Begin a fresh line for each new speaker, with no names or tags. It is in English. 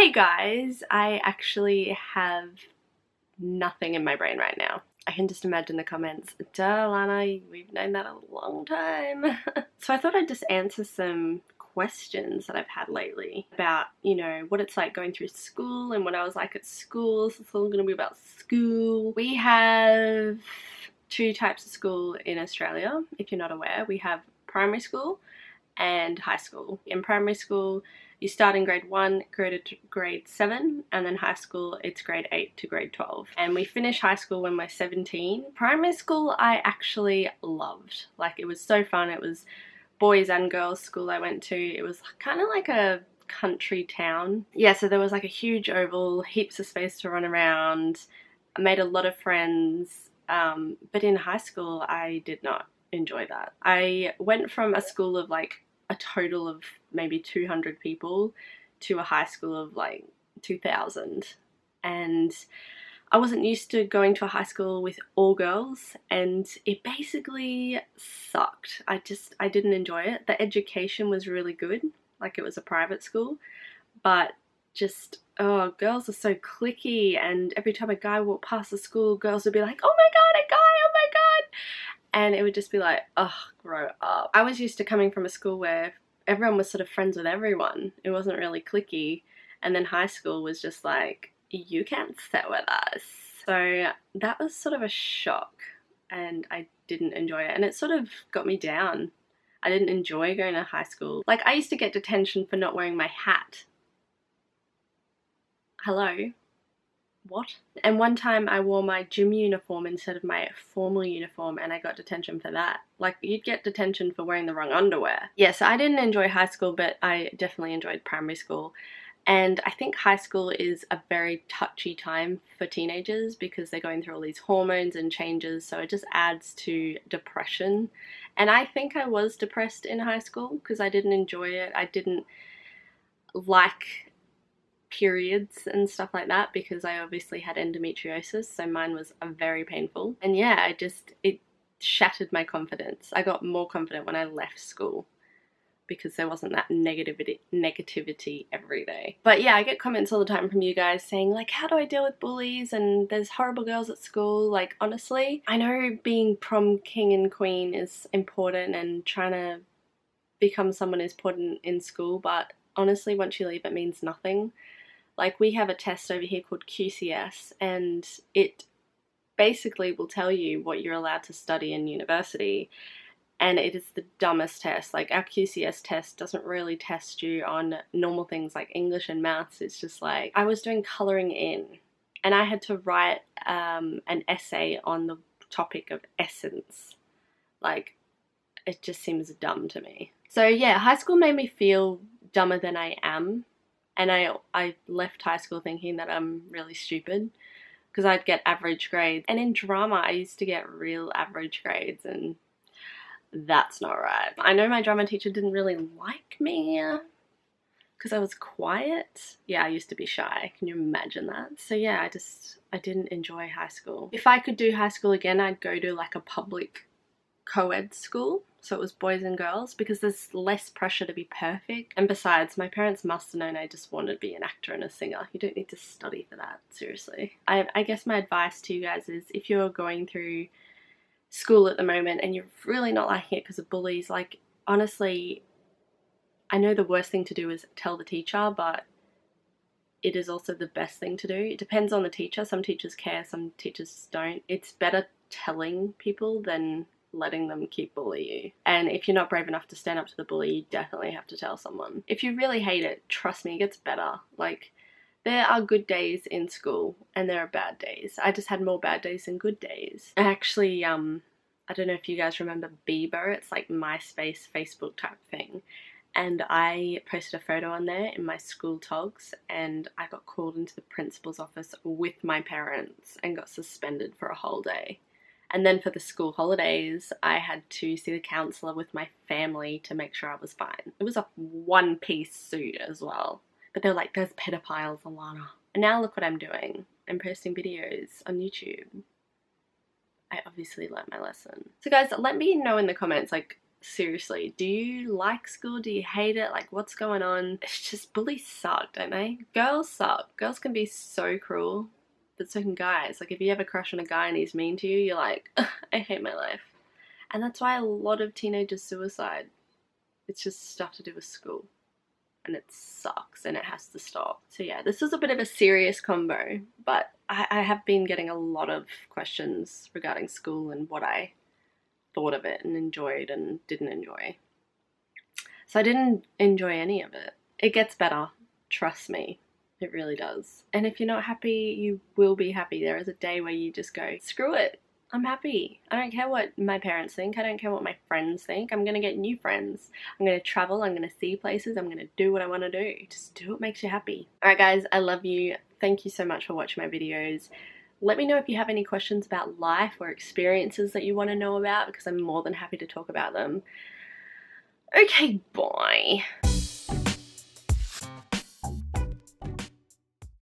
Hey guys, I actually have nothing in my brain right now. I can just imagine the comments. Duh, Lana, we've known that a long time. so I thought I'd just answer some questions that I've had lately about, you know, what it's like going through school and what I was like at school. So it's all going to be about school. We have two types of school in Australia, if you're not aware. We have primary school and high school. In primary school, you start in grade 1, grade to grade 7, and then high school, it's grade 8 to grade 12. And we finish high school when we're 17. Primary school, I actually loved. Like, it was so fun. It was boys and girls school I went to. It was kind of like a country town. Yeah, so there was like a huge oval, heaps of space to run around. I made a lot of friends. Um, but in high school, I did not enjoy that. I went from a school of like a total of maybe 200 people to a high school of like 2000 and I wasn't used to going to a high school with all girls and it basically sucked. I just I didn't enjoy it. The education was really good, like it was a private school, but just oh, girls are so clicky and every time a guy walked past the school, girls would be like, "Oh my and it would just be like, oh, grow up. I was used to coming from a school where everyone was sort of friends with everyone. It wasn't really clicky. And then high school was just like, you can't sit with us. So that was sort of a shock and I didn't enjoy it. And it sort of got me down. I didn't enjoy going to high school. Like, I used to get detention for not wearing my hat. Hello? What? And one time I wore my gym uniform instead of my formal uniform and I got detention for that. Like, you'd get detention for wearing the wrong underwear. Yes, I didn't enjoy high school, but I definitely enjoyed primary school. And I think high school is a very touchy time for teenagers because they're going through all these hormones and changes, so it just adds to depression. And I think I was depressed in high school because I didn't enjoy it. I didn't like periods and stuff like that because I obviously had endometriosis, so mine was uh, very painful. And yeah, I just, it shattered my confidence. I got more confident when I left school because there wasn't that negativity negativity every day. But yeah, I get comments all the time from you guys saying like how do I deal with bullies and there's horrible girls at school. Like honestly, I know being prom king and queen is important and trying to become someone is important in school, but honestly once you leave it means nothing. Like we have a test over here called QCS and it basically will tell you what you're allowed to study in university and it is the dumbest test. Like our QCS test doesn't really test you on normal things like English and maths. It's just like I was doing coloring in and I had to write um, an essay on the topic of essence. Like it just seems dumb to me. So yeah, high school made me feel dumber than I am and I I left high school thinking that I'm really stupid because I'd get average grades. And in drama, I used to get real average grades, and that's not right. I know my drama teacher didn't really like me because I was quiet. Yeah, I used to be shy. Can you imagine that? So yeah, I just I didn't enjoy high school. If I could do high school again, I'd go to like a public co-ed school so it was boys and girls because there's less pressure to be perfect and besides my parents must have known I just wanted to be an actor and a singer you don't need to study for that seriously I, I guess my advice to you guys is if you're going through school at the moment and you're really not liking it because of bullies like honestly I know the worst thing to do is tell the teacher but it is also the best thing to do. It depends on the teacher. Some teachers care, some teachers don't. It's better telling people than letting them keep bully you. And if you're not brave enough to stand up to the bully, you definitely have to tell someone. If you really hate it, trust me, it gets better. Like, there are good days in school and there are bad days. I just had more bad days than good days. I actually, um, I don't know if you guys remember Bebo, it's like MySpace, Facebook type thing. And I posted a photo on there in my school togs, and I got called into the principal's office with my parents and got suspended for a whole day. And then for the school holidays, I had to see the counsellor with my family to make sure I was fine. It was a one piece suit as well. But they're like, there's pedophiles, Alanna. And now look what I'm doing. I'm posting videos on YouTube. I obviously learnt my lesson. So guys, let me know in the comments, like, seriously, do you like school? Do you hate it? Like, what's going on? It's just bullies suck, don't they? Girls suck. Girls can be so cruel, but so can guys. Like, if you have a crush on a guy and he's mean to you, you're like, I hate my life. And that's why a lot of teenagers suicide. It's just stuff to do with school. And it sucks and it has to stop. So, yeah, this is a bit of a serious combo, but I, I have been getting a lot of questions regarding school and what I thought of it and enjoyed and didn't enjoy. So I didn't enjoy any of it. It gets better, trust me. It really does. And if you're not happy, you will be happy. There is a day where you just go, screw it. I'm happy. I don't care what my parents think. I don't care what my friends think. I'm going to get new friends. I'm going to travel. I'm going to see places. I'm going to do what I want to do. Just do what makes you happy. Alright, guys, I love you. Thank you so much for watching my videos. Let me know if you have any questions about life or experiences that you want to know about because I'm more than happy to talk about them. Okay, bye.